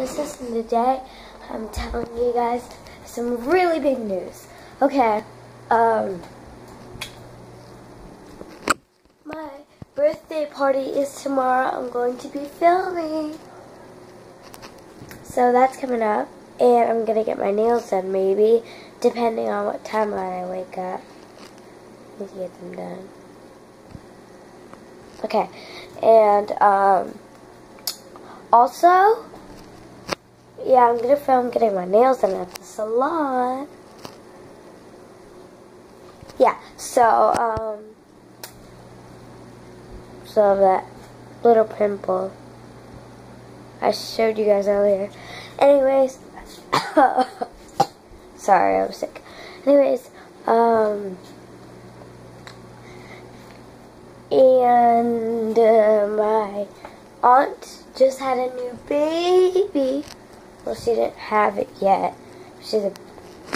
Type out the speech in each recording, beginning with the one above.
This is today. I'm telling you guys some really big news. Okay, um, my birthday party is tomorrow. I'm going to be filming. So that's coming up. And I'm going to get my nails done maybe, depending on what timeline I wake up. I need to get them done. Okay, and um, also, yeah, I'm gonna film getting my nails done at the salon. Yeah, so, um, so that little pimple I showed you guys earlier. Anyways, sorry, I was sick. Anyways, um, and uh, my aunt just had a new baby. Well, she didn't have it yet. She's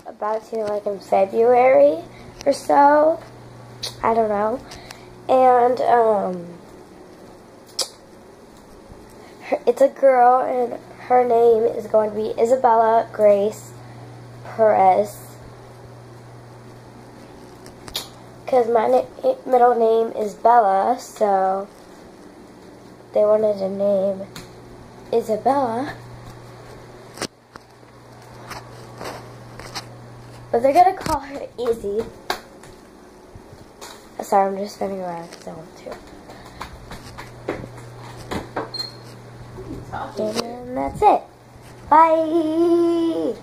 about to, like, in February or so. I don't know. And, um, her, it's a girl, and her name is going to be Isabella Grace Perez. Because my na middle name is Bella, so they wanted to name Isabella. But they're going to call her Izzy. Uh, sorry, I'm just spinning around because I want to. And that's it. Bye.